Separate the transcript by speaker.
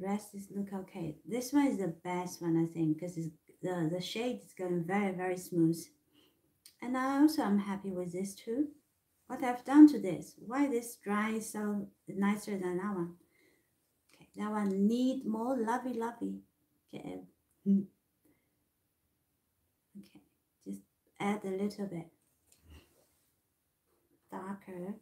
Speaker 1: rest is look okay. This one is the best one, I think, because the, the shade is going very, very smooth. And I also am happy with this too. What I've done to this, why this dry so nicer than that one. Okay, that one need more lovey lovey. Okay. Okay, just add a little bit darker